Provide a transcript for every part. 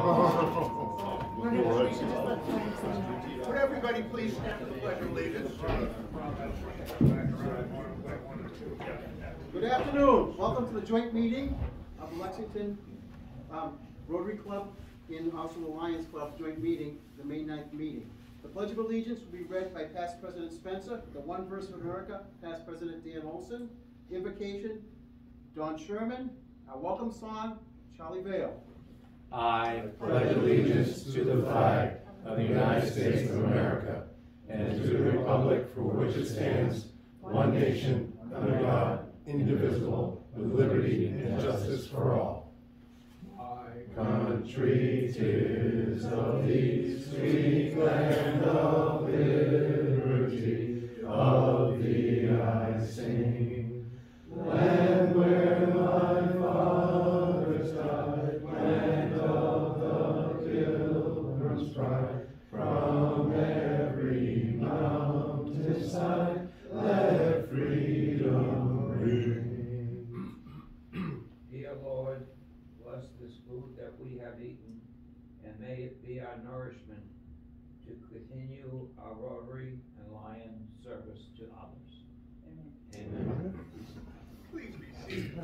Would everybody please stand for the pledge of allegiance? Good afternoon. Welcome to the joint meeting of the Lexington um, Rotary Club and also the Lions Club joint meeting, the May 9th meeting. The Pledge of Allegiance will be read by past President Spencer, the one verse of America, past President Dan Olson, invocation, Don Sherman, our welcome song, Charlie Vale. I pledge allegiance to the flag of the United States of America and to the republic for which it stands, one nation, under God, indivisible, with liberty and justice for all. Country, tis of thee, sweet land of liberty, of our Rotary and Lion service to others. Amen. Please be seated.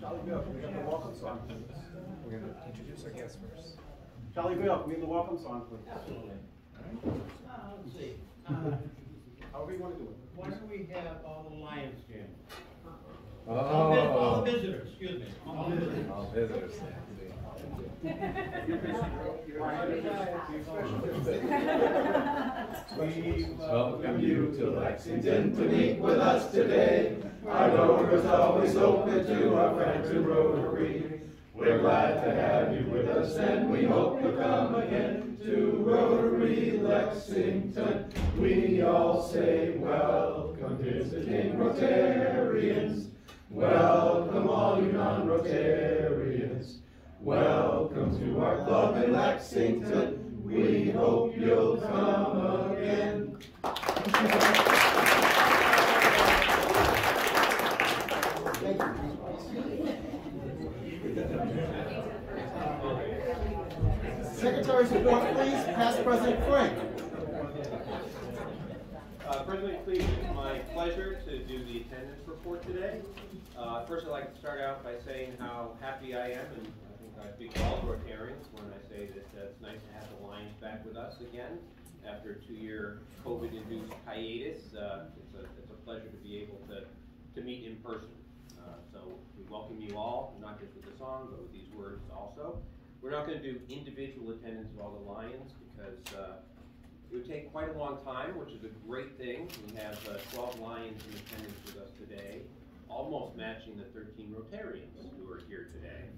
Charlie Vale, can we have the welcome song, please? We're gonna introduce our guests first. Charlie Vale, can we have the welcome song, please? Uh, let's see, uh, However you want to do it. why don't we have all the Lions stand? All vi- All the visitors, excuse me, all the visitors. All visitors. We uh, Welcome you to Lexington to meet with us today. Our door is always open to our friends in Rotary. We're glad to have you with us and we hope you'll come again to Rotary Lexington. We all say welcome to visiting Rotarians. Welcome all you non-Rotarians. Welcome to our club in Lexington. We hope you'll come again. Thank you. Secretary's report, please. Past President Frank. Uh, President Cleve, it's my pleasure to do the attendance report today. Uh, First, I'd like to start out by saying how happy I am, and I think I speak for all Rotarians when I say that uh, it's nice to have the Lions back with us again after a two-year COVID-induced hiatus. Uh, It's a, it's a pleasure to be able to, to meet in person. Uh, So we welcome you all, not just with the song, but with these words also. We're not going to do individual attendance of all the Lions because uh, it would take quite a long time, which is a great thing. We have uh, 12 Lions in attendance with us today, almost matching the 13 Rotarians who are here today.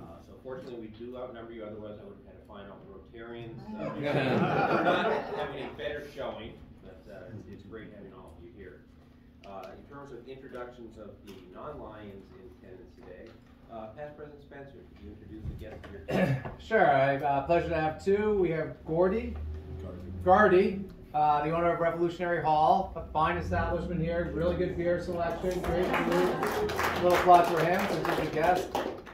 Uh, So fortunately, we do outnumber you, otherwise I would have had to find out the Rotarians. uh, We're not having a better showing, but uh, it's great having all of you here. Uh, In terms of introductions of the non-Lions in attendance today, uh, past President Spencer, could you introduce the guests of your team? Sure, I have uh, pleasure to have two. We have Gordy, Gardy, uh, the owner of Revolutionary Hall, a fine establishment here, really good beer selection, great food. Little applause for him since he's a guest.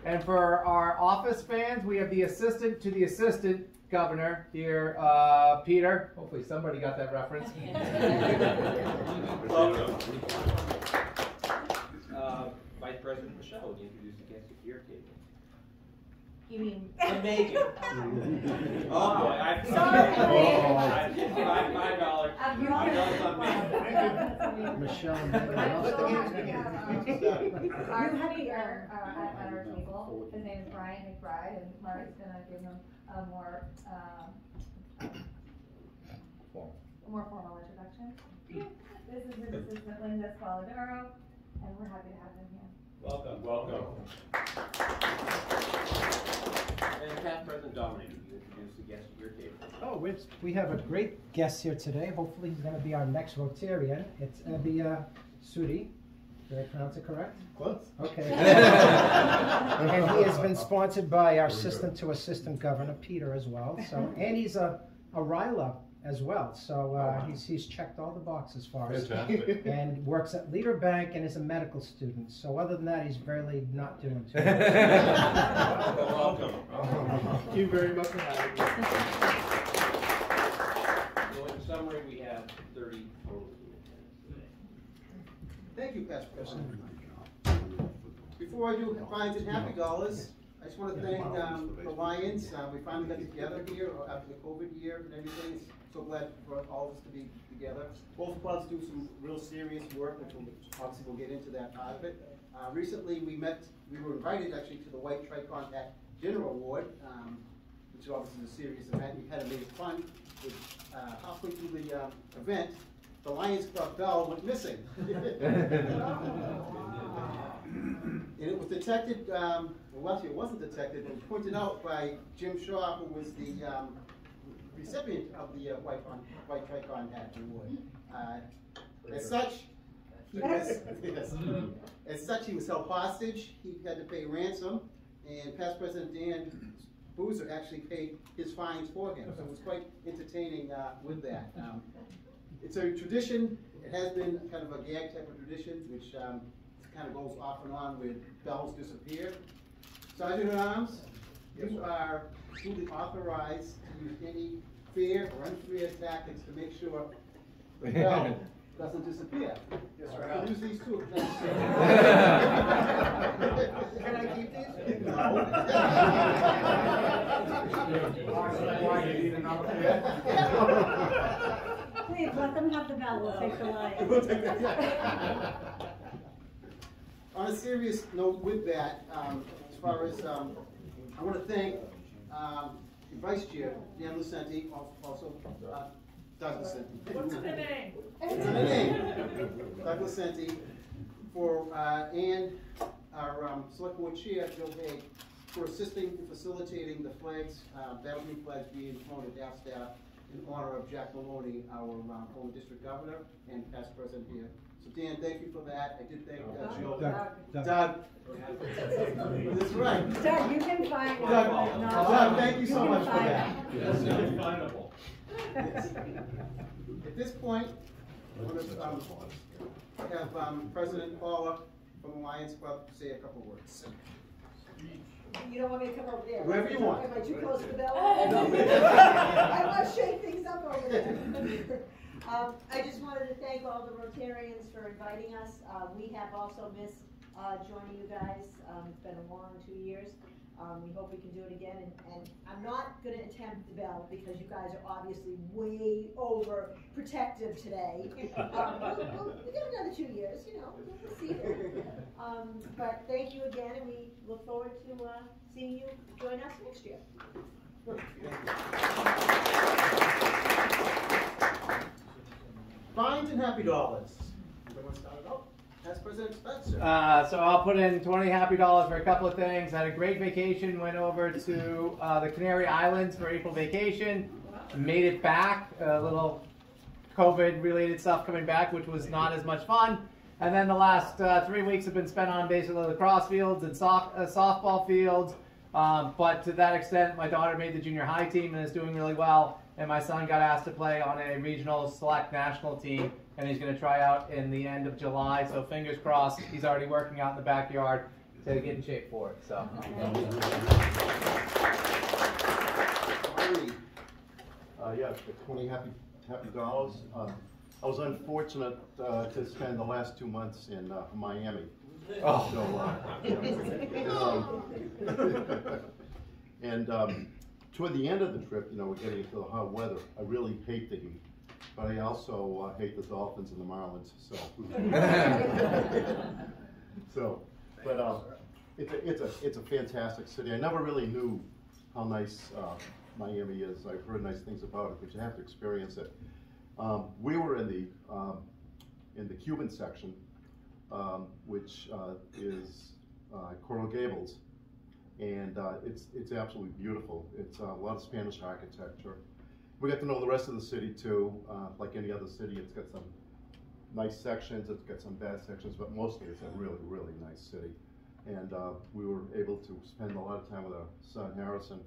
And for our office fans, we have the assistant to the assistant governor here, uh, Peter. Hopefully somebody got that reference. Welcome. Uh, Vice President Michelle, would you introduce the guests at your table? You mean? Megan. Oh, I, I. Sorry. I- Five, five dollars. I'm Five dollars on me. Michelle and I'm Megan. sure Our speaker uh, at, at our table, his name is Bryant McBride, and Marty's gonna give him a more, um, a more formal introduction. This is his assistant Linda Spoladoro, and we're happy to have him here. Welcome. Welcome. And past President Dominic, would you introduce the guest at your table? Oh, we we have a great guest here today. Hopefully, he's going to be our next Rotarian. It's Abby uh, Sudi. Did I pronounce it correct? Close. Okay. and he has been sponsored by our assistant to assistant governor, Peter, as well. So, and he's a a RYLA as well. So uh, he's, he's checked all the boxes for us. Fantastic. And works at Leader Bank and is a medical student. So other than that, he's really not doing too much. Welcome. Thank you very much for having me. So in summary, we have thirty total in attendance. Thank you, Past President. Before I do fines and happy dollars, I just want to thank um, the Lions. Uh, We finally got together here after the COVID year and everything. So glad for all of us to be together. Both clubs do some real serious work, which we'll, obviously we'll get into that part of it. Uh, Recently, we met, we were invited actually to the White Tricorn Hat Dinner Award, um, which obviously is a serious event. We had a little fun. with, uh, Halfway through the uh, event, the Lions Club bell went missing. And it was detected, um, well, actually, it wasn't detected, was pointed out by Jim Shaw, who was the, um, recipient of the uh, White Con, White Tricorn Hat Award. Uh, As such, he was, yes, as such, he was held hostage, he had to pay ransom, and past President Dan Boozer actually paid his fines for him, so it was quite entertaining, uh, with that. Um, It's a tradition, it has been kind of a gag type of tradition, which, um, kind of goes off and on where bells disappear. Sergeant at Arms, you are duly authorized to use any fair or unfair tactics to make sure the bell doesn't disappear. Yes, sir. I'll use these two. if necessary. Can I keep these? Please, let them have the bell, we'll take the line. We'll take that. On a serious note with that, um, as far as, um, I wanna thank, um, Vice Chair, Dan Lucenti, al- also, uh, Doug Lucenti. What's the name? What's the name? Doug Lucenti, for, uh, and our, um, Select Board Chair, Jill Hai, for assisting and facilitating the flags, uh, battle flags being flown at Dallas Staff in honor of Jack Maloney, our, um, former district governor and past president here. So Dan, thank you for that. I did thank, uh, Jill. Doug, Doug. Doug. That's right. Doug, you can find one. Doug, No. Doug, thank you so can much for find that. one. Yes. At this point, I want to, um, have, um, President Paula from the Lions Club say a couple words. You don't want me to come over there? Wherever you want. Am I too close to the bell? I want to shake things up over there. Um, I just wanted to thank all the Rotarians for inviting us. Uh, we have also missed, uh, joining you guys. Um, it's been a long two years. Um, we hope we can do it again, and, and I'm not gonna attempt the bell, because you guys are obviously way over protective today. Um, we'll, we'll, we got another two years, you know, we'll see. Um, but thank you again, and we look forward to, uh, seeing you join us next year. Fines and happy dollars. Everyone start it out? Past President Spencer. Uh, so I'll put in 20 happy dollars for a couple of things. Had a great vacation, went over to uh, the Canary Islands for April vacation, made it back, a little COVID related stuff coming back, which was not as much fun. And then the last uh, three weeks have been spent on basically lacrosse fields and soft, uh, softball fields. Um, but to that extent, my daughter made the junior high team and is doing really well. And my son got asked to play on a regional select national team, and he's going to try out in the end of July. So fingers crossed, he's already working out in the backyard to get in shape for it. So. Uh, yeah, for twenty happy, happy dollars. Um, I was unfortunate, uh, to spend the last two months in, uh, Miami. Oh. So, uh, you know, um, And, um, toward the end of the trip, you know, we're getting into the hot weather. I really hate the heat, but I also, uh, hate the Dolphins and the Marlins, so. So, but, uh, it's a, it's a, it's a fantastic city. I never really knew how nice, uh, Miami is. I've heard nice things about it, but you have to experience it. Um, we were in the, um, in the Cuban section, um, which, uh, is, uh, Coral Gables. And, uh, it's, it's absolutely beautiful. It's uh, a lot of Spanish architecture. We got to know the rest of the city too, uh, like any other city. It's got some nice sections, it's got some bad sections, but mostly it's a really, really nice city. And uh, we were able to spend a lot of time with our son Harrison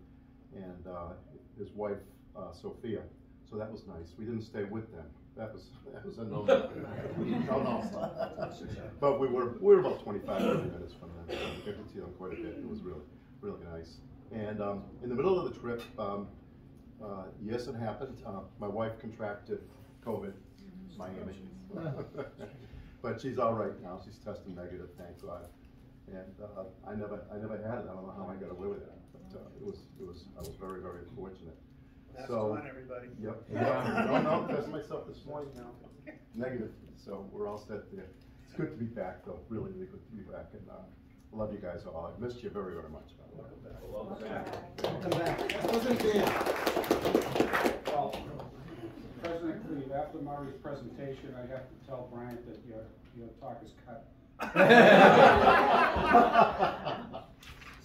and uh, his wife uh, Sophia, so that was nice. We didn't stay with them. That was, that was a no. No, no. But we were, we were about 25, 30 minutes from them, so we got to see them quite a bit. It was really, really nice. And um, in the middle of the trip, um, uh, yes, it happened. Uh, my wife contracted COVID, Miami. But she's all right now. She's testing negative, thank God. And uh, I never, I never had it. I don't know how I got away with it. But uh, it was, it was, I was very, very fortunate. That's So- fun, everybody. Yep. No, no, tested myself this morning now. Negative, so we're all set there. It's good to be back, though. Really, really good to be back. And uh, I love you guys all. I've missed you very, very much. Welcome back. President Dan. Well, President Cleve, after Murray's presentation, I have to tell Bryant that your, your talk is cut.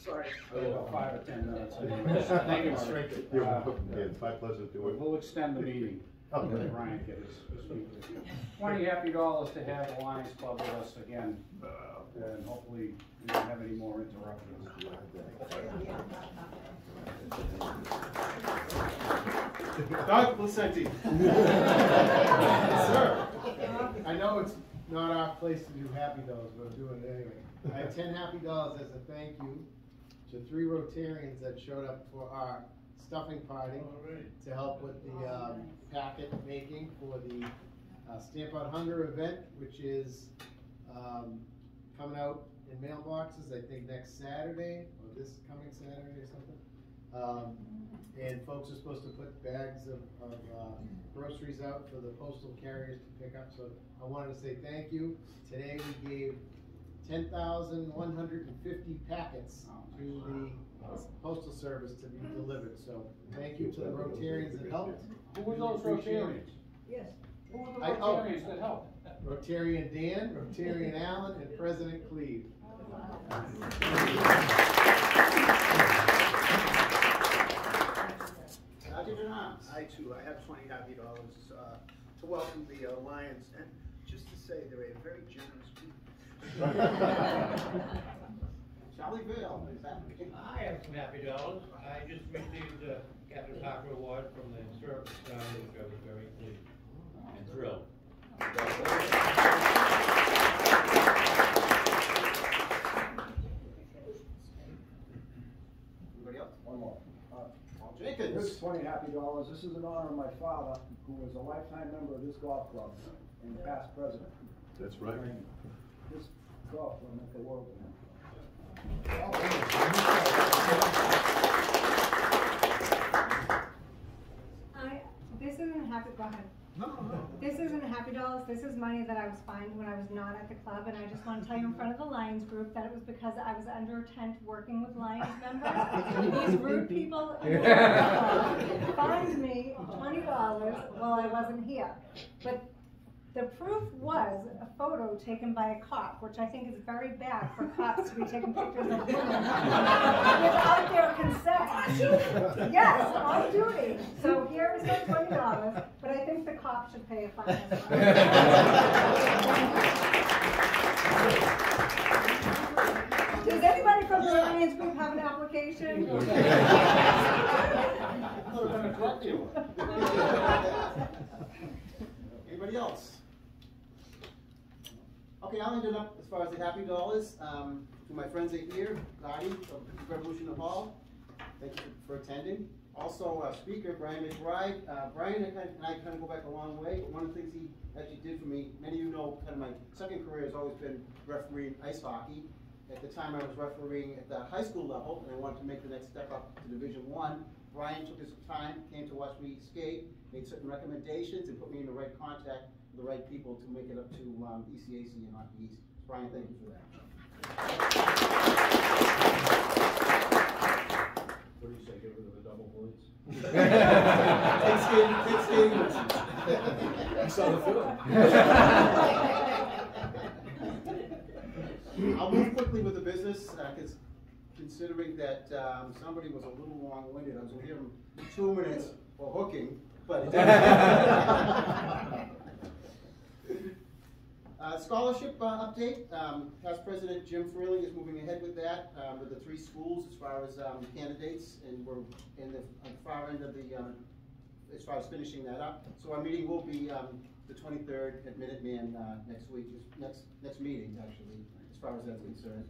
Sorry. About five or ten minutes. Thank you, Murray. Uh. Yeah, It's my pleasure to do it. We'll extend the meeting, Okay. let Bryant get his, his speech. Twenty happy dollars to have the Lions Club with us again, and hopefully we don't have any more interruptions. Doug Placenti. Sir, I know it's not our place to do happy dolls, but I'm doing it anyway. I have ten happy dolls as a thank you to three Rotarians that showed up for our stuffing party to help with the, um, packet making for the, uh, Stamp Out Hunger event, which is, um, coming out in mailboxes, I think next Saturday, or this coming Saturday or something. Um, and folks are supposed to put bags of, of, uh, groceries out for the postal carriers to pick up, so I wanted to say thank you. Today we gave ten thousand one hundred and fifty packets to the postal service to be delivered, so thank you to the Rotarians that helped. Who were those We appreciate it. Rotarians? Yes. Who were the I- oh. Rotarians that helped? Rotarian Dan, Rotarian Allen, and President Cleve. Sergeant at Arms. I too, I have twenty happy dollars, uh, to welcome the uh, Lions, and just to say, they're a very generous group. Charlie Vale, is that? I have some happy dollars. I just received the Captain Parker Award from the Historical Society, which I was very pleased and thrilled. Anybody else? One more. Uh, Paul Jenkins. Here's twenty happy dollars. This is in honor of my father, who was a lifetime member of this golf club and past president. That's right. This golf club meant the world to him. I, this isn't happy, go ahead. This isn't Happy Dollars, this is money that I was fined when I was not at the club, and I just wanna tell you in front of the Lions group that it was because I was under a tent working with Lions members. These rude people in the club fined me twenty dollars while I wasn't here. But the proof was a photo taken by a cop, which I think is very bad for cops to be taking pictures of women without their consent. Yes, on duty. So here is my twenty dollars, but I think the cop should pay a fine. Does anybody from the Lions group have an application? Anybody else? Okay, I'll end it up as far as the happy dollars. Um, to my friends at here, Gotti of Revolution Hall, thank you for attending. Also, uh, speaker Bryant McBride. Uh, Brian and I, kind of go back a long way, but one of the things he actually did for me, many of you know, kind of my second career has always been refereeing ice hockey. At the time, I was refereeing at the high school level, and I wanted to make the next step up to Division One. Brian took his time, came to watch me skate, made certain recommendations, and put me in the right contact the right people to make it up to um, ECAC and Hockey East. Brian, thank you for that. What do you say, get rid of the double blades? Take skating, take skating lessons. I saw the film. I'll move quickly with the business, because considering that um, somebody was a little long-winded, I was gonna give them two minutes for hooking, but. Uh, Scholarship uh, update, um, past president Jim Freeling is moving ahead with that, um, with the three schools as far as um, candidates, and we're in the far end of the um, as far as finishing that up. So our meeting will be, um, the twenty-third at Minuteman, uh, next week, next, next meeting, actually, as far as that's concerned.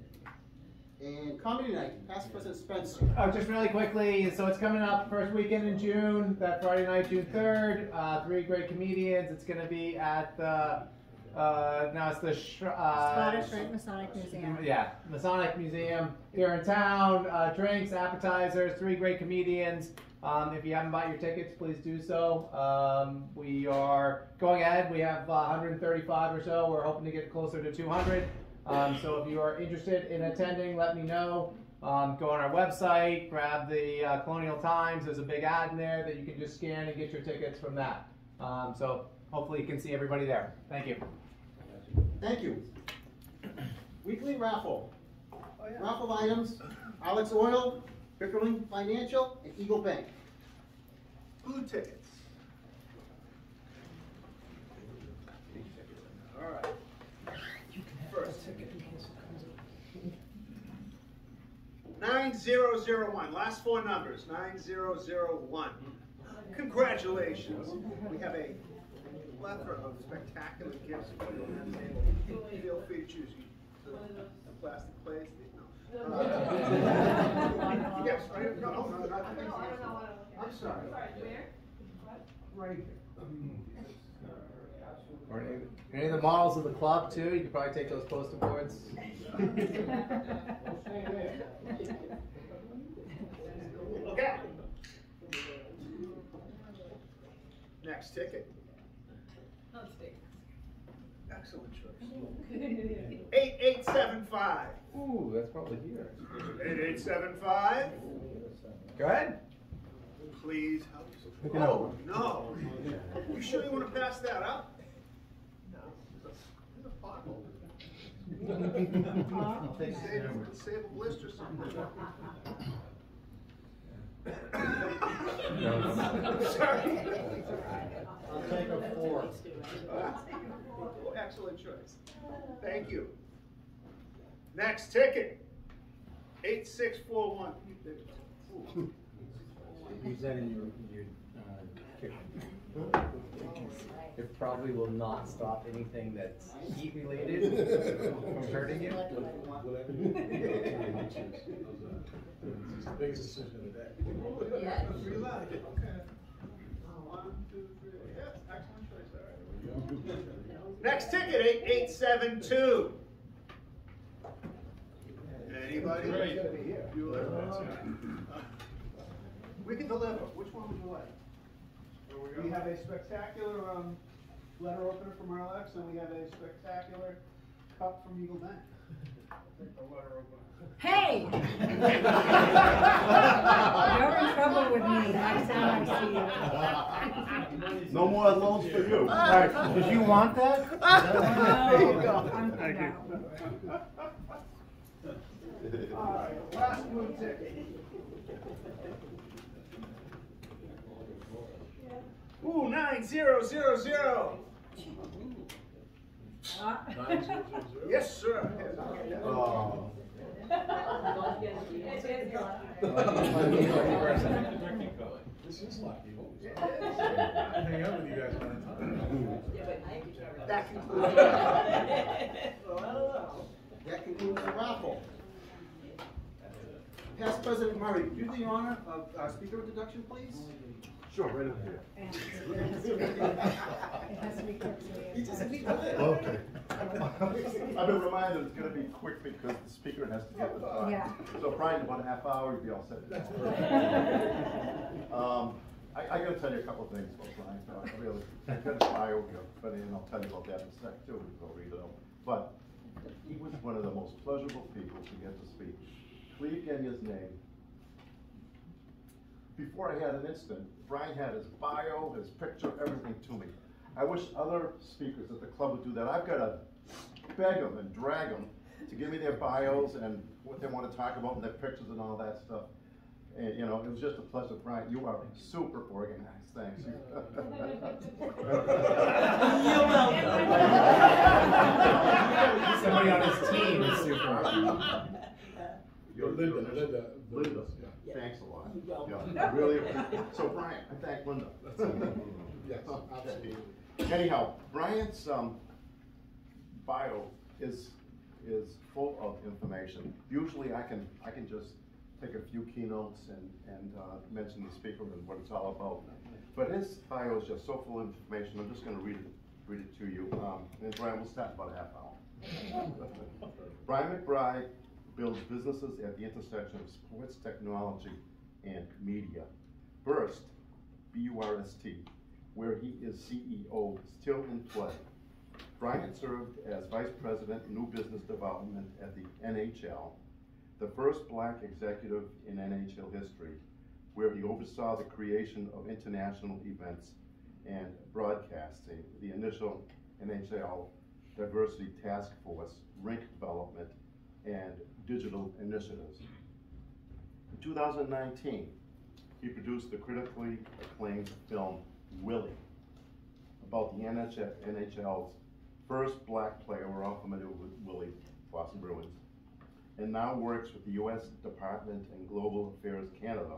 And comedy night, past President Spencer. Oh, just really quickly, so it's coming up first weekend in June, that Friday night, June third. Uh, three great comedians. It's gonna be at the, uh, now it's the Sh- uh, Scottish Rite Masonic Museum. Yeah, Masonic Museum here in town. Uh, drinks, appetizers, three great comedians. Um, if you haven't bought your tickets, please do so. Um, we are going ahead. We have uh, 135 or so. We're hoping to get closer to 200. Um, so if you are interested in attending, let me know. Um, go on our website, grab the uh, Colonial Times. There's a big ad in there that you can just scan and get your tickets from that. Um, so hopefully you can see everybody there. Thank you. Thank you. Weekly raffle. Oh, raffle items, Alex Oil, Pickerling Financial, and Eagle Bank. Food tickets. All right. First. Nine zero zero one, last four numbers, nine zero zero one. Congratulations. We have a plethora of spectacular gifts for you on that table. Feel free to choose. The plastic plates, no. Uh, Yes, right, no, no, no, not these. I'm sorry. Right here. Or any, any of the models of the club too. You could probably take those poster boards. Okay. Next ticket. Excellent choice. Eight eight seven five. Ooh, that's probably here. Eight eight seven five. Go ahead. Please help. Pick it Oh, up. no. You sure you wanna pass that up? No. There's a- there's a pothole. Save, save a blister somewhere. Sorry. I'll take a four. Oh, Excellent choice. Thank you. Next ticket, eight six four one. Use that in your, your, uh, kick. It probably will not stop anything that's heat related from hurting you. Biggest decision of the day. Yeah. Relax, okay. One, two, three, yes, excellent choice, all right. Next ticket, eight eight seven two. Anybody? Great. We can deliver, which one would you like? We have a spectacular, um, letter opener from RLX, and we have a spectacular cup from Eagle Bank. Take the letter opener. Hey! You're in trouble with me next time I see you. No more loans for you. Alright, did you want that? There you go. I'm- Thank you. All right, last blue ticket. Ooh, nine zero zero zero. Yes, sir. Oh. This is lucky. Hang out with you guys time. That concludes. That concludes the raffle. Past President Murray, do the honor of our speaker introduction, please. Sure, right up here. It has to be quick, so you have to- Okay. I've been reminded it's gonna be quick because the speaker has to get the talk. Yeah. So probably in about a half hour, you'll be all set. Um, I, I gotta tell you a couple of things about Brian, uh, I really, I've got his bio here, but and I'll tell you about that in a sec too, go read it out. But he was one of the most pleasurable people to get to speak. Cleve Genya's name. Before I had an instant, Brian had his bio, his picture, everything to me. I wish other speakers at the club would do that. I've gotta beg them and drag them to give me their bios and what they wanna talk about and their pictures and all that stuff. And, you know, it was just a pleasure, Brian, you are super organized, thanks. You're welcome. Somebody on his team is super. You're Linda, Linda. Linda. Yeah. Thanks a lot. Yeah, really, so Brian, I thank Linda. Yes, Okay. absolutely. Anyhow, Brian's, um, bio is, is full of information. Usually I can, I can just take a few keynotes and, and, uh, mention the speaker and what it's all about. But his bio is just so full of information, I'm just gonna read it, read it to you. Um, and Brian, we'll start about a half hour. Bryant McBride builds businesses at the intersection of sports technology and media. Burst, B-U-R-S-T, where he is CEO, still in play. Bryant served as Vice President, New Business Development at the NHL, the first black executive in NHL history, where he oversaw the creation of international events and broadcasting, the initial NHL Diversity Task Force, rink development, and digital initiatives. In 2019, he produced the critically acclaimed film Willie, about the NHL, NHL's first black player, we're all familiar with Willie, Boston Bruins, and now works with the U.S. Department and Global Affairs Canada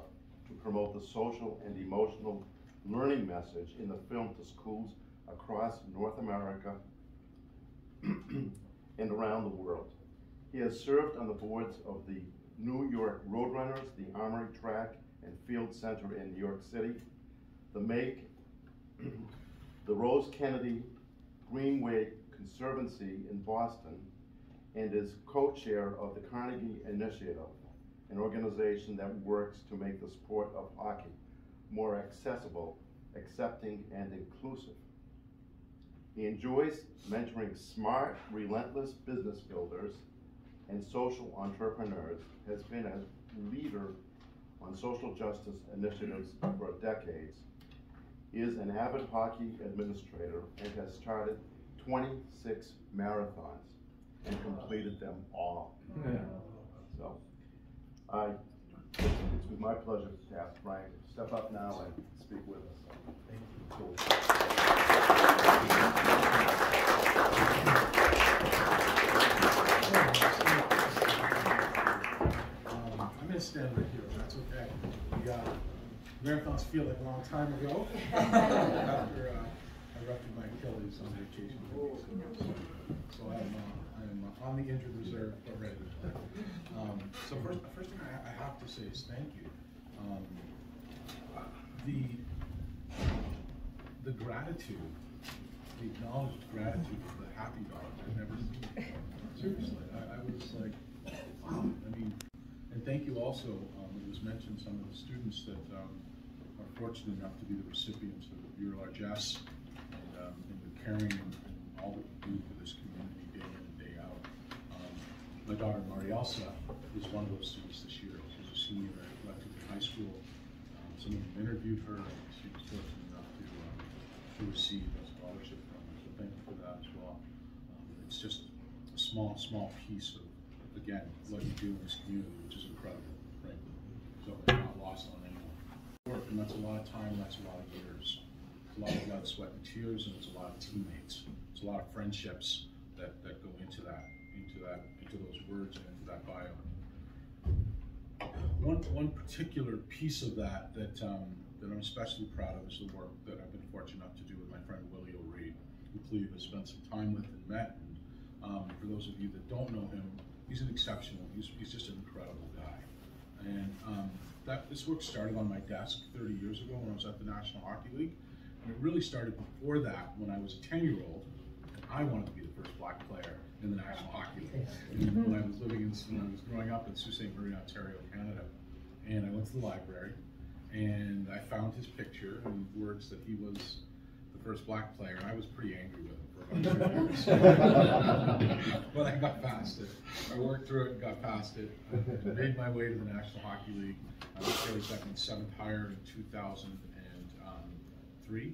to promote the social and emotional learning message in the film to schools across North America and around the world. He has served on the boards of the New York Roadrunners, the Armory Track and Field Center in New York City, the Make, the Rose Kennedy Greenway Conservancy in Boston, and is co-chair of the Carnegie Initiative, an organization that works to make the sport of hockey more accessible, accepting, and inclusive. He enjoys mentoring smart, relentless business builders and social entrepreneurs, has been a leader on social justice initiatives for decades, is an avid hockey administrator, and has started 26 marathons and completed them all. So, I, it's with my pleasure to ask Brian to step up now and speak with us. Um, I'm gonna stand right here, if that's okay. The, uh, marathons feel like a long time ago. After, uh, I ruptured my Achilles on vacation. two weeks. So I'm, uh, I'm on the injured reserve already. Um, so first, first thing I, I have to say is thank you. Um, the, the gratitude, the acknowledged gratitude for the happy dog, I've never, seriously, I, I was like, wow, I mean, and thank you also, um, it was mentioned, some of the students that, um, are fortunate enough to be the recipients of your largesse and, um, and the caring and, all that you do for this community day in and day out. Um, My daughter Marielsa is one of those students this year. She's a senior at Lexington High School. Um, Some of them interviewed her and she was fortunate enough to, um, to receive a scholarship from her, so thank you for that as well. It's just a small, small piece of, again, what you do in this community, which is incredible, frankly. So it's not lost on anyone. Work, and that's a lot of time, that's a lot of years. It's a lot of blood, sweat, and tears, and it's a lot of teammates. It's a lot of friendships that, that go into that, into that, into those words and into that bio. One, one particular piece of that that, um, that I'm especially proud of is the work that I've been fortunate enough to do with my friend Willie O'Ree, who Cleve has spent some time with and met. And, um, for those of you that don't know him, he's an exceptional, he's, he's just an incredible guy. And, um, that, this work started on my desk thirty years ago when I was at the National Hockey League. And it really started before that, when I was a ten-year-old, and I wanted to be the first black player in the National Hockey League. And when I was living in, when I was growing up in Sault Ste. Marie, Ontario, Canada. And I went to the library, and I found his picture and words that he was first black player, and I was pretty angry with him for about two years. But I got past it. I worked through it and got past it. I made my way to the National Hockey League. I was fairly second, seventh higher in 2003. and um.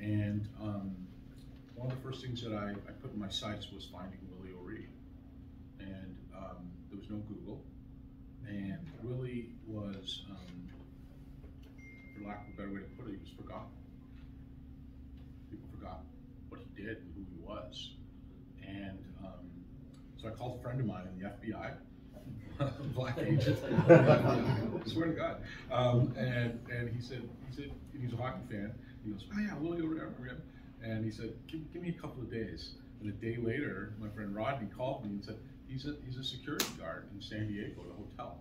And um, one of the first things that I, I put in my sights was finding Willie O'Ree. And um, there was no Google. And Willie was, um, for lack of a better way to put it, he was forgotten. People forgot what he did and who he was. And um, so I called a friend of mine in the FBI black agent. I swear to God. Um, and and he said he said he's a hockey fan. He goes, oh yeah, Willie O'Ree. And he said, give, give me a couple of days. And a day later, my friend Rodney called me and said, he's a he's a security guard in San Diego at a hotel.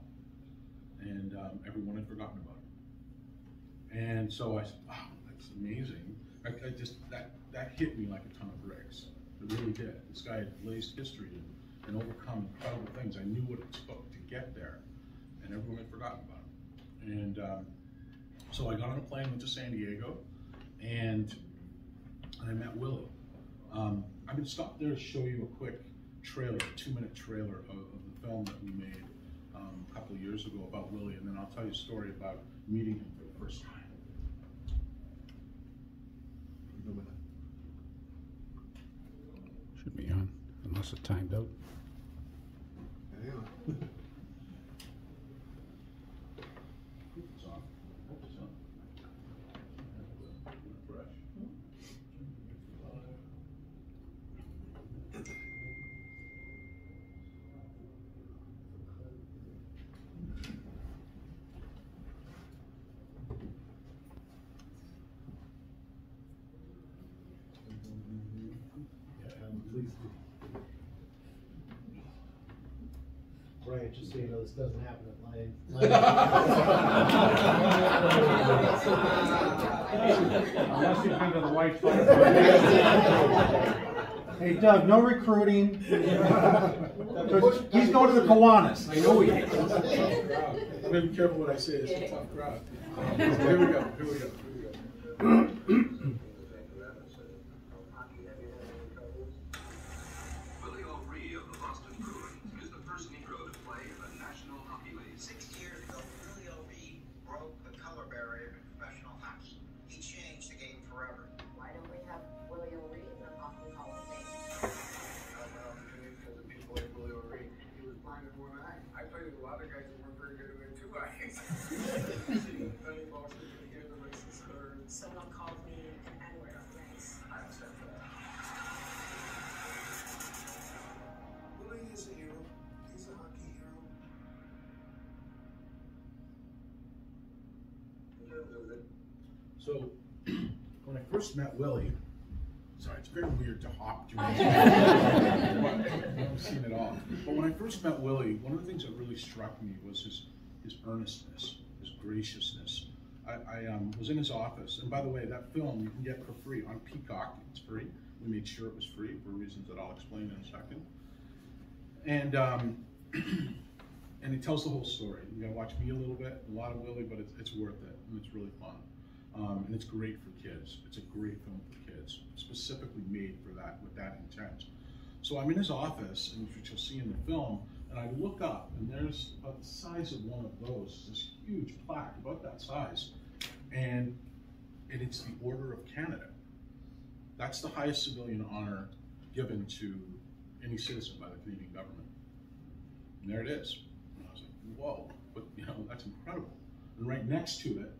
And um, everyone had forgotten about him. And so I said, wow, that's amazing. I, I just that that hit me like a ton of bricks. It really did. This guy had blazed history and, and overcome incredible things. I knew what it took to get there, and everyone had forgotten about him. And um, so I got on a plane, went to San Diego, and, and I met Willie. Um, I'm gonna stop there to show you a quick trailer, a two-minute trailer of, of, the film that we made um, a couple of years ago about Willie, and then I'll tell you a story about meeting him for the first time. Should be on, unless it's timed out. It's on. It's on. Fresh. Brian, just so you know, this doesn't happen at Lions. Unless you've been to the White Fire. Hey Doug, no recruiting. He's going to the Kiwanis, I know he is. I'm gonna be careful what I say, it's a tough crowd. Here we go, here we go, So, when I first met Willie, sorry, it's very weird to hop during I've seen it all. But when I first met Willie, one of the things that really struck me was his, his earnestness, his graciousness. I, I um, was in his office, and by the way, that film you can get for free on Peacock. It's free. We made sure it was free for reasons that I'll explain in a second. And um, and it tells the whole story. You gotta watch me a little bit, a lot of Willie, but it's, it's worth it, and it's really fun. Um, and it's great for kids. It's a great film for kids, specifically made for that, with that intent. So I'm in his office, and which you'll see in the film, and I look up, and there's about the size of one of those, this huge plaque, about that size, and, and it's the Order of Canada. That's the highest civilian honor given to any citizen by the Canadian government. And there it is. And I was like, whoa, but you know, that's incredible. And right next to it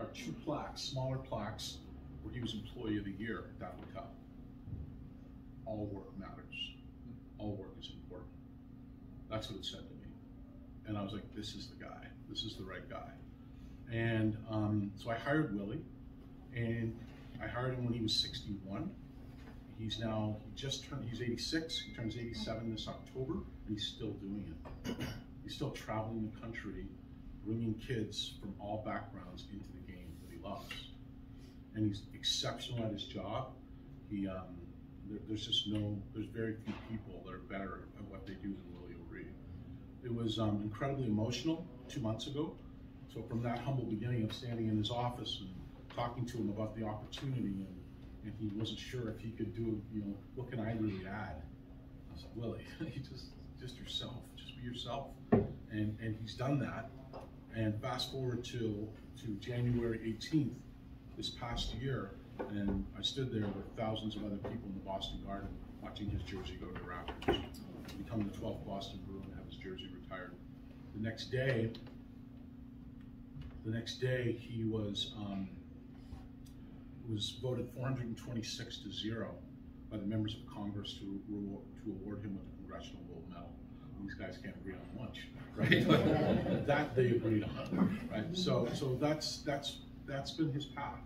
are two plaques, smaller plaques, where he was Employee of the Year at that hotel. All work matters. All work is important. That's what it said to me. And I was like, this is the guy. This is the right guy. And um, so I hired Willie, and I hired him when he was 61. He's now, he just turned, he's 86, he turns 87 this October, and he's still doing it. He's still traveling the country, bringing kids from all backgrounds into the loves. And he's exceptional at his job. He, um, there, there's just no, there's very few people that are better at what they do than Willie O'Ree. It was um, incredibly emotional two months ago. So from that humble beginning of standing in his office and talking to him about the opportunity and, and he wasn't sure if he could do, you know, what can I really add? I was like, Willie, you just, just yourself, just be yourself. And, and he's done that. And fast forward to, to January 18th, this past year, and I stood there with thousands of other people in the Boston Garden watching his jersey go to rafters, become the 12th Boston Bruin, and have his jersey retired. The next day, the next day he was um, was voted 426 to zero by the members of Congress to to award him with the Congressional Gold Medal. These guys can't agree on much, right? that they agreed on, right? So, so that's that's that's been his path,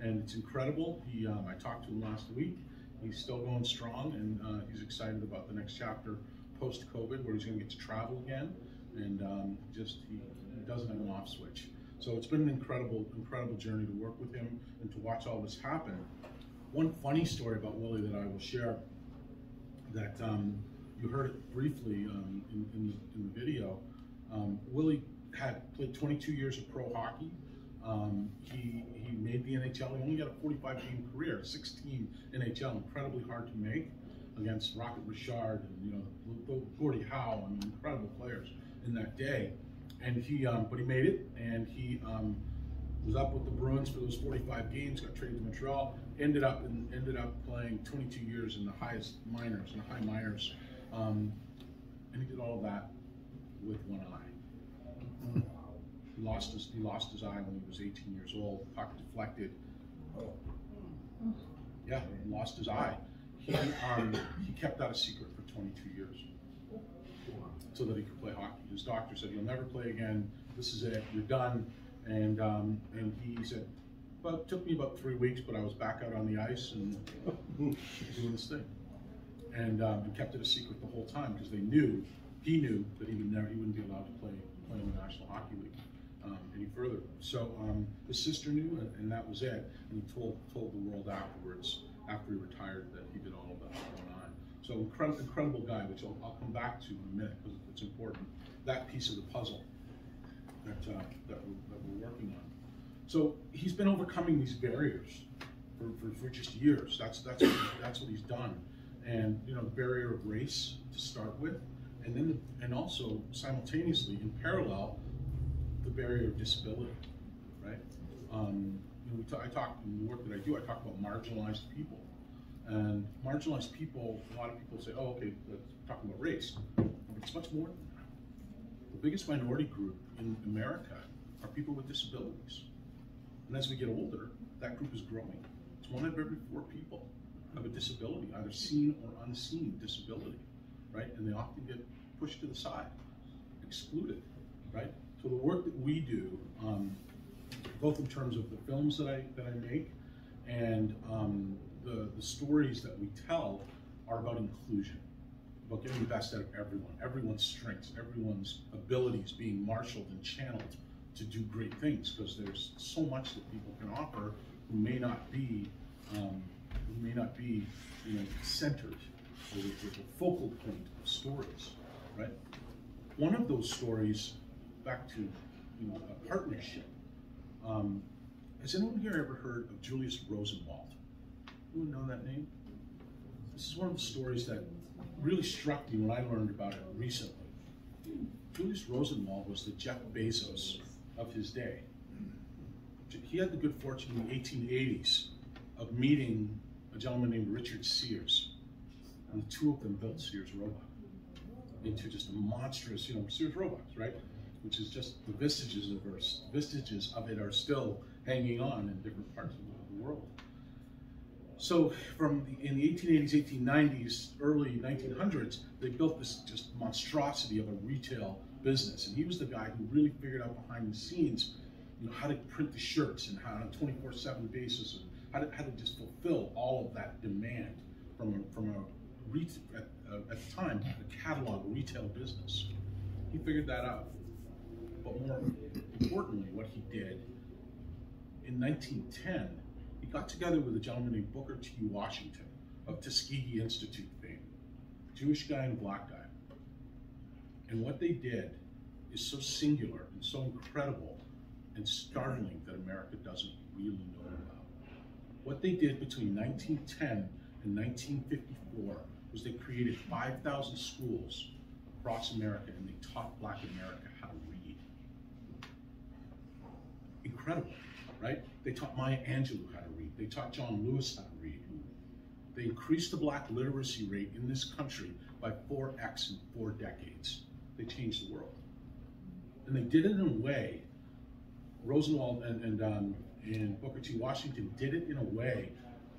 and it's incredible. He, um, I talked to him last week. He's still going strong, and uh, he's excited about the next chapter post COVID, where he's going to get to travel again, and um, just he, he doesn't have an off switch. So it's been an incredible, incredible journey to work with him and to watch all this happen. One funny story about Willie that I will share that um, you heard it briefly um, in, in, the, in, the, video. Um, Willie had played 22 years of pro hockey. Um, he he made the NHL. He only got a 45 game career, 16 NHL, incredibly hard to make against Rocket Richard and you know Gordie Howe and incredible players in that day. And he, um, but he made it, and he um, was up with the Bruins for those 45 games. Got traded to Montreal. Ended up and ended up playing 22 years in the highest minors, in the high minors, um, and he did all that with one eye. He lost his he lost his eye when he was 18 years old. Puck deflected. Yeah, he lost his eye. He um, he kept that a secret for 22 years so that he could play hockey. His doctor said, "You'll never play again. This is it. You're done." And um, and he said, "Well, it took me about three weeks, but I was back out on the ice and doing this thing." And um, kept it a secret the whole time because they knew he knew that he would never he wouldn't be allowed to play play in the National Hockey League um, any further. So um, his sister knew, and, and, that was it. And he told told the world afterwards, after he retired, that he did all of that one eye. So incredible, incredible guy, which I'll, I'll come back to in a minute because it's important. That piece of the puzzle that, uh, that, we're, that we're working on. So he's been overcoming these barriers for, for, for just years. That's, that's, what, that's what he's done. And, you know, the barrier of race to start with, and then, the, and also simultaneously, in parallel, the barrier of disability, right? Um, you know, I talk in the work that I do. I talk about marginalized people, and marginalized people. A lot of people say, "Oh, okay, let's talk about race." But It's much more than that. The biggest minority group in America are people with disabilities, and as we get older, that group is growing. It's one of every four people have a disability, either seen or unseen disability, right? And they often get pushed to the side, excluded, right? So the work that we do, um, both in terms of the films that I that I make and um, the the stories that we tell, are about inclusion, about getting the best out of everyone, everyone's strengths, everyone's abilities being marshaled and channeled to do great things. Because there's so much that people can offer who may not be um, may not be you know centered or the, the focal point of stories, right? One of those stories back to you know, a partnership. Um, has anyone here ever heard of Julius Rosenwald? Anyone know that name? This is one of the stories that really struck me when I learned about it recently. Julius Rosenwald was the Jeff Bezos of his day. He had the good fortune in the 1880s of meeting a gentleman named Richard Sears. And the two of them built Sears Roebuck into just a monstrous, you know, Sears Roebucks, right? which is just the vestiges of our, vestiges of it are still hanging on in different parts of the world. So from the, in the 1880s, 1890s, early 1900s, they built this just monstrosity of a retail business, and he was the guy who really figured out behind the scenes, you know, how to print the shirts and how on a 24/7 basis, and how to, how to just fulfill all of that demand from a, from a at, uh, at the time a catalog retail business. He figured that out but more importantly, what he did in 1910, he got together with a gentleman named Booker T. Washington of Tuskegee Institute fame, Jewish guy and black guy. And what they did is so singular and so incredible and startling that America doesn't really know about. What they did between 1910 and 1954 was they created 5,000 schools across America and they taught black America how to read. incredible, right? They taught Maya Angelou how to read. They taught John Lewis how to read. They increased the black literacy rate in this country by 4x in four decades. They changed the world. And they did it in a way, Rosenwald and, and, um, and Booker T. Washington did it in a way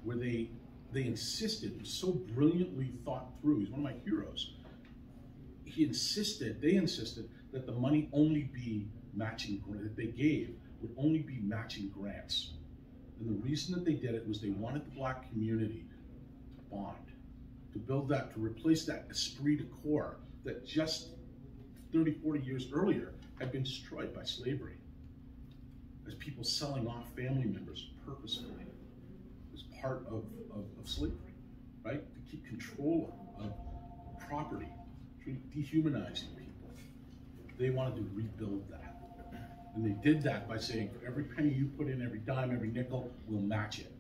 where they, they insisted, so brilliantly thought through, he's one of my heroes, he insisted, they insisted, that the money only be matching, that they gave would only be matching grants. And the reason that they did it was they wanted the black community to bond, to build that, to replace that esprit de corps that just 30, 40 years earlier had been destroyed by slavery. As people selling off family members purposefully as part of, of, of slavery, right? To keep control of property, dehumanizing people. They wanted to rebuild that. And they did that by saying, for every penny you put in, every dime, every nickel, we'll match it.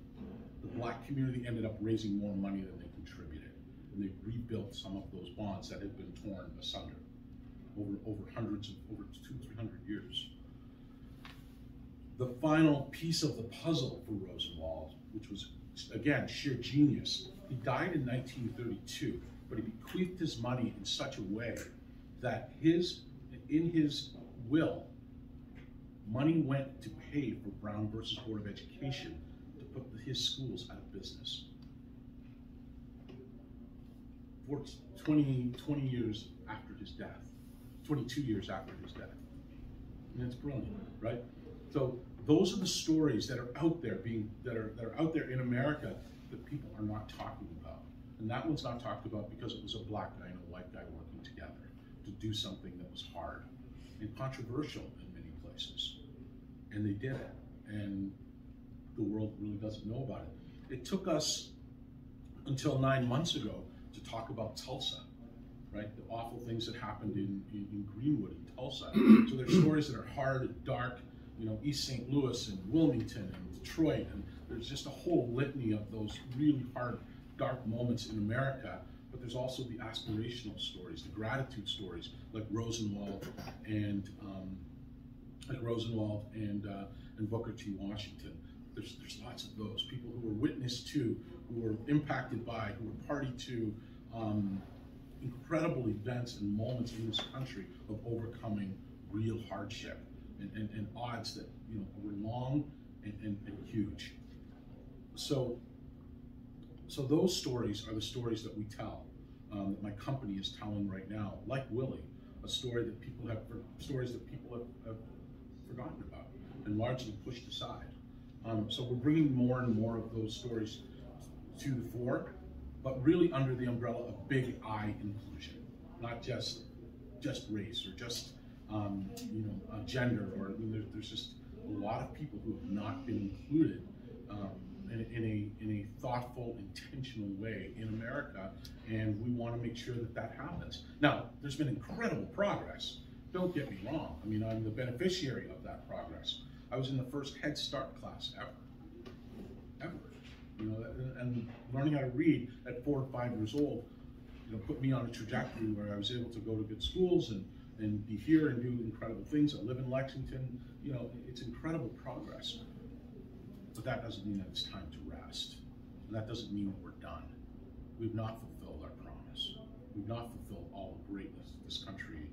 The black community ended up raising more money than they contributed. And they rebuilt some of those bonds that had been torn asunder over, over hundreds of, over two, three hundred years. The final piece of the puzzle for Rosenwald, which was, again, sheer genius, he died in 1932, but he bequeathed his money in such a way that his, in his will, money went to pay for Brown versus Board of Education to put his schools out of business. For 20, 20 years after his death, 22 years after his death. And it's brilliant, right? So those are the stories that are out there being that are that are out there in America that people are not talking about. And that one's not talked about because it was a black guy and a white guy working together to do something that was hard and controversial in many places. And they did it. And the world really doesn't know about it. It took us until nine months ago to talk about Tulsa, right? The awful things that happened in, in, in Greenwood and Tulsa. so there's stories that are hard and dark, you know, East St. Louis and Wilmington and Detroit, and there's just a whole litany of those really hard, dark moments in America. But there's also the aspirational stories, the gratitude stories, like Rosenwald and um, like Rosenwald and uh, and Booker T. Washington. There's there's lots of those people who were witness to, who were impacted by, who were party to um, incredible events and moments in this country of overcoming real hardship and, and, and odds that you know were long and, and, and huge. So so those stories are the stories that we tell, um, that my company is telling right now, like Willie, a story that people have, stories that people have, have forgotten about and largely pushed aside. Um, so we're bringing more and more of those stories to the fore, but really under the umbrella of big I inclusion, not just just race or just um, you know uh, gender or I mean, there, there's just a lot of people who have not been included um, in, in, a in a thoughtful, intentional way in America, and we want to make sure that that happens. Now, there's been incredible progress. Don't get me wrong. I mean, I'm the beneficiary of that progress. I was in the first Head Start class ever, ever. You know, and learning how to read at four or five years old, you know, put me on a trajectory where I was able to go to good schools and and be here and do incredible things. I live in Lexington. You know, it's incredible progress. But that doesn't mean that it's time to rest. And that doesn't mean that we're done. We've not fulfilled our promise. We've not fulfilled all the greatness this country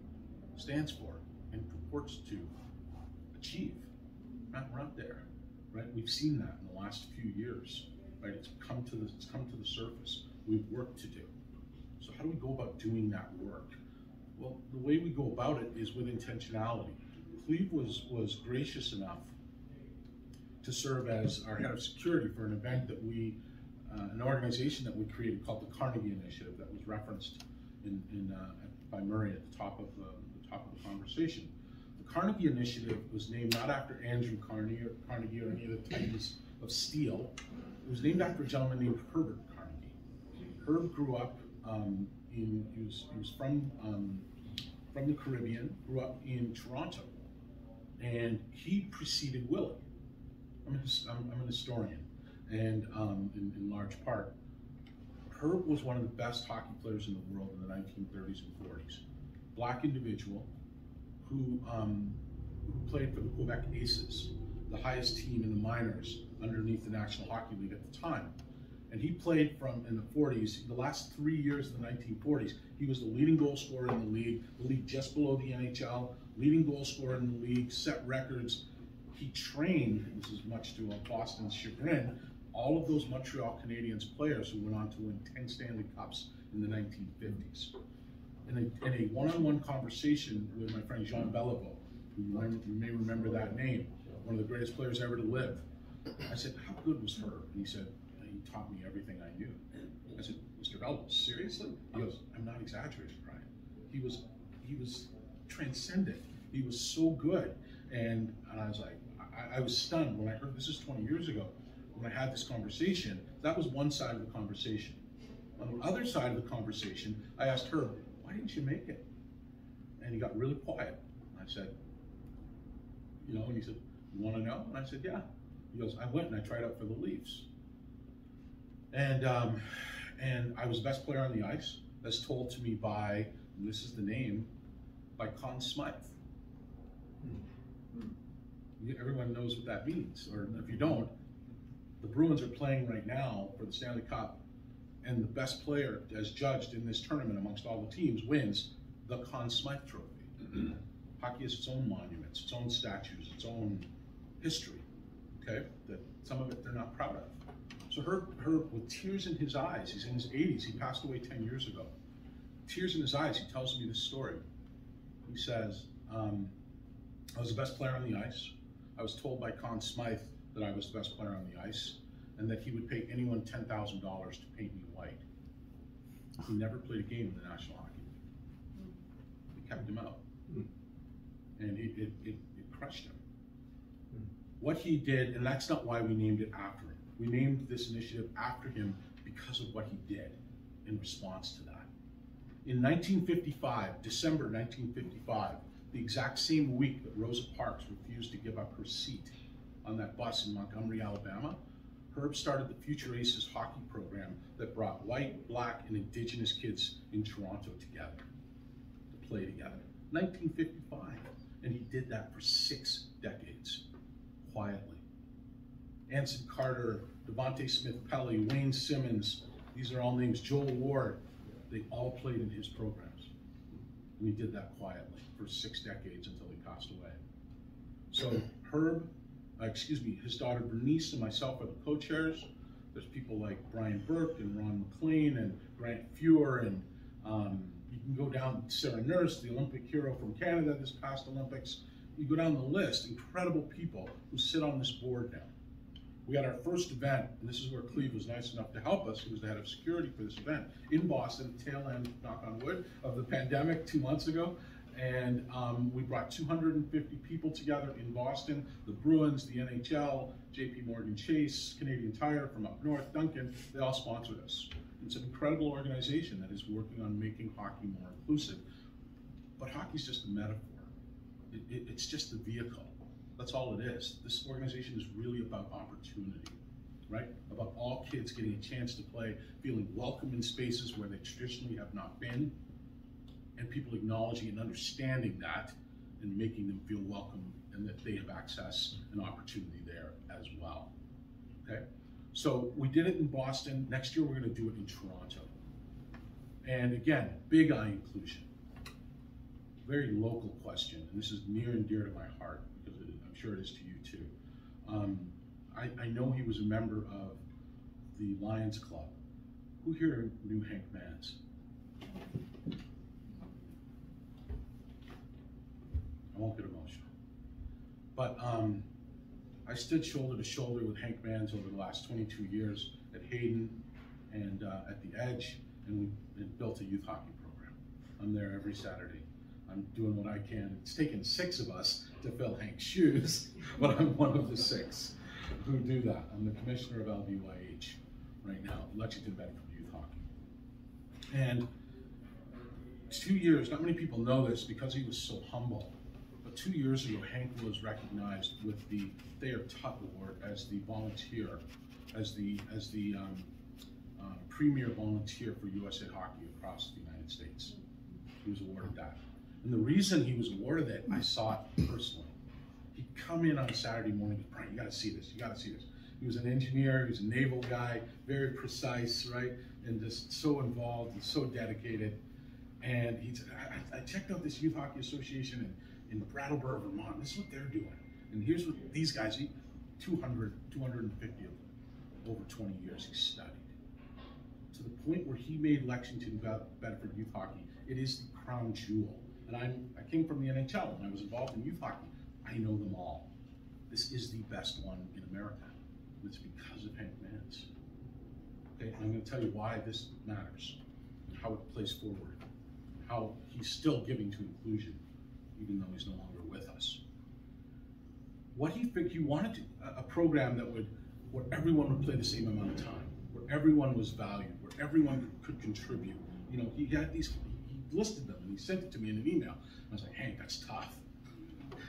stands for and purports to achieve. We're not there, right? We've seen that in the last few years, right? It's come to the it's come to the surface. We've work to do. So how do we go about doing that work? Well, the way we go about it is with intentionality. Cleve was was gracious enough to serve as our head of security for an event that we, uh, an organization that we created called the Carnegie Initiative that was referenced in, in uh, by Murray at the top of the, the top of the conversation. The Carnegie Initiative was named not after Andrew Carnegie or, Carnegie or any of the titans of steel. It was named after a gentleman named Herbert Carnegie. Herb grew up um, he was, he was from, um, from the Caribbean, grew up in Toronto, and he preceded Willie. I'm, a, I'm, I'm an historian, and um, in, in large part, Herb was one of the best hockey players in the world in the 1930s and 40s. Black individual who, um, who played for the Quebec Aces, the highest team in the minors underneath the National Hockey League at the time. And he played from in the 40s, the last three years of the 1940s, he was the leading goal scorer in the league, the league just below the NHL, leading goal scorer in the league, set records. He trained, this is much to uh, Boston's chagrin, all of those Montreal Canadiens players who went on to win 10 Stanley Cups in the 1950s. in a, in a one-on-one conversation with my friend Jean Beliveau, who you may remember that name, one of the greatest players ever to live. I said, how good was Herb? And he said, he taught me everything I knew. I said, Mr. Beliveau, seriously? He goes, I'm not exaggerating, Brian. He was, he was transcendent. He was so good. And, and I was like, I, I was stunned when I heard, this is 20 years ago, when I had this conversation, that was one side of the conversation. On the other side of the conversation, I asked her, why didn't you make it? And he got really quiet. I said, you know, and he said, you want to know? And I said, yeah. He goes, I went and I tried out for the Leafs. And, um, and I was the best player on the ice, as told to me by, and this is the name, by Conn Smythe. You- Everyone knows what that means, or if you don't, the Bruins are playing right now for the Stanley Cup, and the best player, as judged in this tournament amongst all the teams, wins the Conn Smythe Trophy. Hockey has its own monuments, its own statues, its own history. Okay, that some of it they're not proud of. So Herb, Herb, with tears in his eyes, he's in his 80s. He passed away 10 years ago. Tears in his eyes, he tells me this story. He says, um, "I was the best player on the ice. I was told by Conn Smythe that I was the best player on the ice, and that he would pay anyone $10,000 to paint me white. He never played a game in the National Hockey League. They kept him out, and it, it, it, it crushed him. What he did, and that's not why we named it after him. We named this initiative after him because of what he did in response to that. In 1955, December 1955, the exact same week that Rosa Parks refused to give up her seat on that bus in Montgomery, Alabama, Herb started the Future Aces hockey program that brought white, black, and indigenous kids in Toronto together to play together. 1955. And he did that for six decades, quietly. Anson Carter, Devante Smith Pelly, Wayne Simmonds, these are all names, Joel Ward, they all played in his programs. And he did that quietly for six decades until he passed away. So Herb, uh, excuse me, his daughter Bernice and myself are the co-chairs. There's people like Brian Burke and Ron MacLean and Grant Fuhr and um, you can go down to Sarah Nurse, the Olympic hero from Canada this past Olympics. You go down the list, incredible people who sit on this board now. We had our first event, and this is where Cleve was nice enough to help us. He was the head of security for this event in Boston, tail end, knock on wood, of the pandemic two months ago. And um, we brought 250 people together in Boston, the Bruins, the NHL, JP Morgan Chase, Canadian Tire from up north, Dunkin', they all sponsored us. It's an incredible organization that is working on making hockey more inclusive. But hockey's just a metaphor. It, it, it's just a vehicle. That's all it is. This organization is really about opportunity, right? About all kids getting a chance to play, feeling welcome in spaces where they traditionally have not been, and people acknowledging and understanding that and making them feel welcome and that they have access and opportunity there as well. Okay? So we did it in Boston. Next year we're going to do it in Toronto. And again, big I inclusion. Very local question, and this is near and dear to my heart sure it is to you too. Um, I, I know he was a member of the Lions Club. Who here knew Hank Manz? I won't get emotional. But um, I stood shoulder to shoulder with Hank Manz over the last 22 years at Hayden and uh, at the Edge, and we built a youth hockey program. I'm there every Saturday. I'm doing what I can. It's taken six of us to fill Hank's shoes, but I'm one of the six who do that. I'm the commissioner of LBYH right now, Lexington Bedford Youth Hockey. And two years, not many people know this because he was so humble, but two years ago, Hank was recognized with the Thayer Tutt Award as the volunteer, as the, as the um, uh, premier volunteer for USA Hockey across the United States. He was awarded that. And the reason he was awarded it, I saw it personally. He'd come in on a Saturday morning, Brian, you gotta see this, you gotta see this. He was an engineer, he was a naval guy, very precise, right? And just so involved and so dedicated. And he said, I, I checked out this Youth Hockey Association in, in Brattleboro, Vermont. This is what they're doing. And here's what these guys, he, 200, 250 of them, over 20 years he studied. To the point where he made Lexington Bedford youth hockey, it is the crown jewel. And I'm, I came from the NHL and I was involved in youth hockey. I know them all. This is the best one in America. And it's because of Hank Manz. Okay, and I'm going to tell you why this matters, and how it plays forward, how he's still giving to inclusion, even though he's no longer with us. What he figured he wanted to, a, a program that would, where everyone would play the same amount of time, where everyone was valued, where everyone could contribute. You know, he had these, he listed them and he sent it to me in an email. I was like, Hank, that's tough.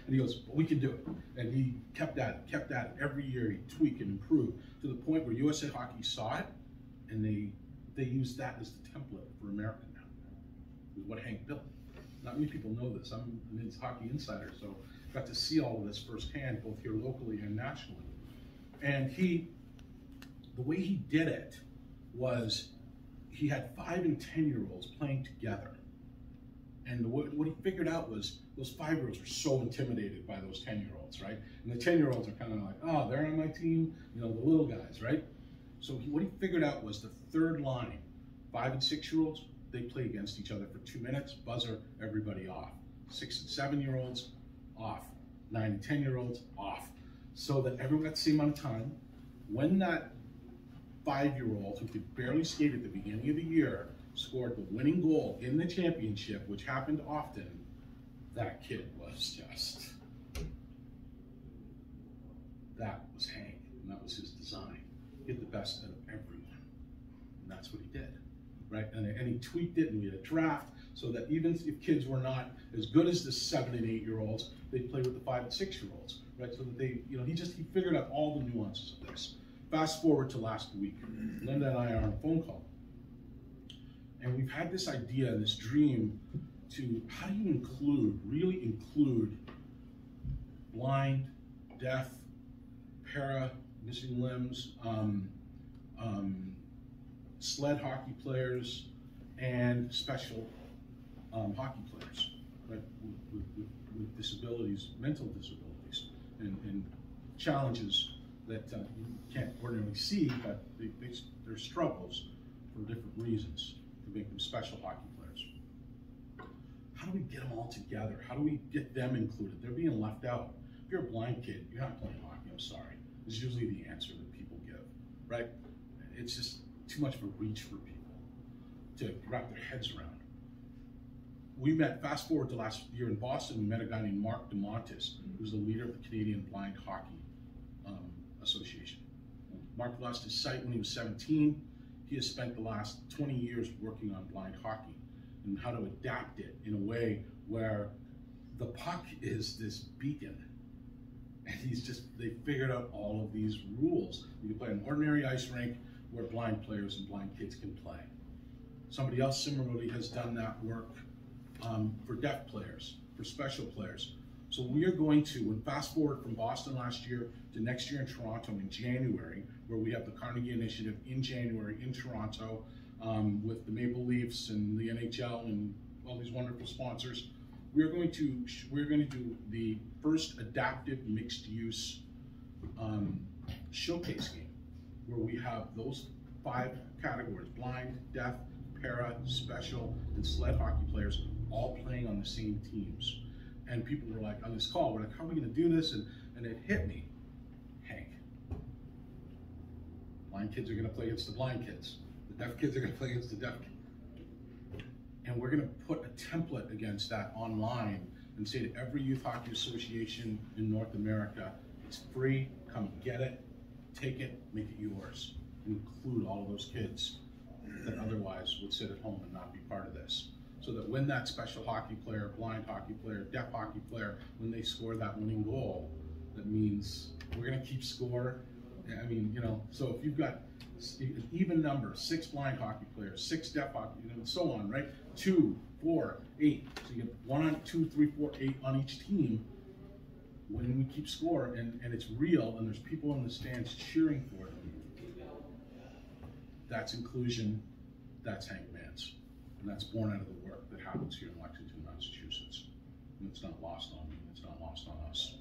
And he goes, we can do it. And he kept at it, kept at it. Every year he tweaked and improved to the point where USA Hockey saw it and they they used that as the template for America now. Is what Hank built. Not many people know this. I'm an hockey insider, so got to see all of this firsthand, both here locally and nationally. And he, the way he did it was he had five and ten year olds playing together. And what, what he figured out was those five year olds were so intimidated by those 10 year olds, right? And the 10 year olds are kind of like, oh, they're on my team, you know, the little guys, right? So he, what he figured out was the third line, five and six year olds, they play against each other for two minutes, buzzer, everybody off. Six and seven year olds, off. Nine and 10 year olds, off. So that everyone got the same amount of time. When that five year old who could barely skate at the beginning of the year scored the winning goal in the championship, which happened often, that kid was just. That was Hank, and that was his design. Get the best out of everyone. And that's what he did, right? And, and he tweaked it, and we had a draft so that even if kids were not as good as the seven and eight year olds, they'd play with the five and six year olds, right? So that they, you know, he just he figured out all the nuances of this. Fast forward to last week, Linda and I are on a phone call, and we've had this idea, this dream, to how do you include, really include blind, deaf, para, missing limbs, um, um, sled hockey players, and special um, hockey players right, with, with, with, disabilities, mental disabilities, and, and challenges that uh, you can't ordinarily see, but they, they, they're struggles for different reasons to make them special hockey players. How do we get them all together? How do we get them included? They're being left out. If you're a blind kid, you're not playing hockey, I'm sorry. Is usually the answer that people give, right? It's just too much of a reach for people to wrap their heads around. We met, fast forward to last year in Boston, we met a guy named Mark DeMontis, who's the leader of the Canadian Blind Hockey um, Association. Mark lost his sight when he was 17. He has spent the last 20 years working on blind hockey and how to adapt it in a way where the puck is this beacon and he's just, they figured out all of these rules. You can play an ordinary ice rink where blind players and blind kids can play. Somebody else similarly has done that work um, for deaf players, for special players. So we are going to, and fast forward from Boston last year to next year in Toronto in January, where we have the Carnegie Initiative in January in Toronto um, with the Maple Leafs and the NHL and all these wonderful sponsors we're going to we're going to do the first adaptive mixed use um, showcase game where we have those five categories blind deaf para special and sled hockey players all playing on the same teams and people were like on this call we're like how are we going to do this? And and it hit me. Hank. Blind kids are going to play against the blind kids. The deaf kids are going to play against the deaf kids and we're going to put a template against that online and say to every youth hockey association in North America, it's free, come get it, take it, make it yours. Include all of those kids that otherwise would sit at home and not be part of this. So that when that special hockey player, blind hockey player, deaf hockey player, when they score that winning goal, that means we're going to keep score. I mean, you know, so if you've got an even number, six blind hockey players, six deaf hockey, you know, and so on, right? Two, four, eight. So you get one on two, three, four, eight on each team. When we keep score and, and it's real and there's people in the stands cheering for them, that's inclusion, that's Hank Manz. And that's born out of the happens here in Lexington, Massachusetts. And it's not lost on me, it's not lost on us.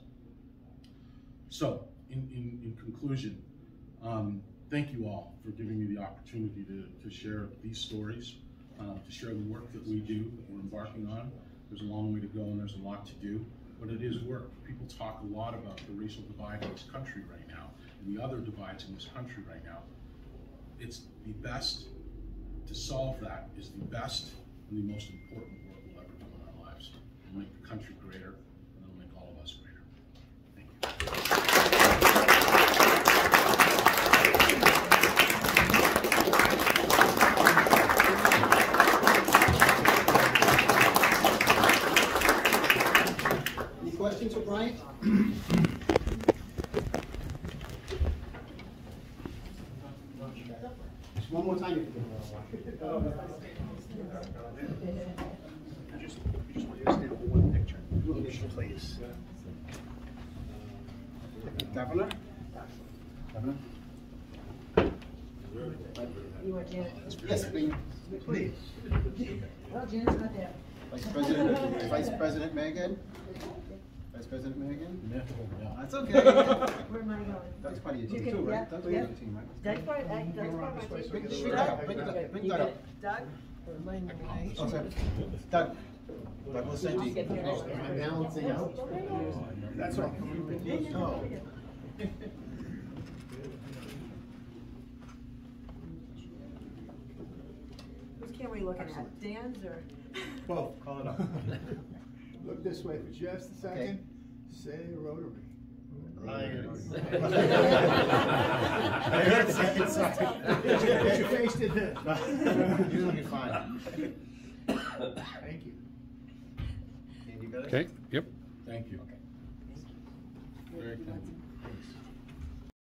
So, in, in, in conclusion, um, thank you all for giving me the opportunity to, to share these stories, um, to share the work that we do, that we're embarking on. There's a long way to go and there's a lot to do, but it is work. People talk a lot about the racial divide in this country right now, and the other divides in this country right now. It's the best, to solve that is the best and the most important work we'll ever do in our lives. It'll make the country greater, and it'll make all of us greater. Thank you. Any questions for Bryant? Just one more time. if you can. I just, want you to stand for one picture, please. Governor? Governor? You want Janet? Yes, please. Please. Well, Janet's not there. Vice President, Vice President Megan? Vice President Megan? That's okay. Where am I going? That's part of your You team can- too, yeah, right? That's part yeah. of your team, right? That's part, that- that's part of my team. Bring bring that up, bring that, bring that up. Doug? Oh, sorry. Doug. Douglas Sandy. Oh, am I balancing out? That's all. Oh. Whose camera are you looking at? Dan's or? Both, call it up. Look this way for just a second. Say Rotary. Lions. I heard second, sorry. Put your face to this. You're looking fine. Thank you. And you got it? Okay, yep. Thank you. Very kind.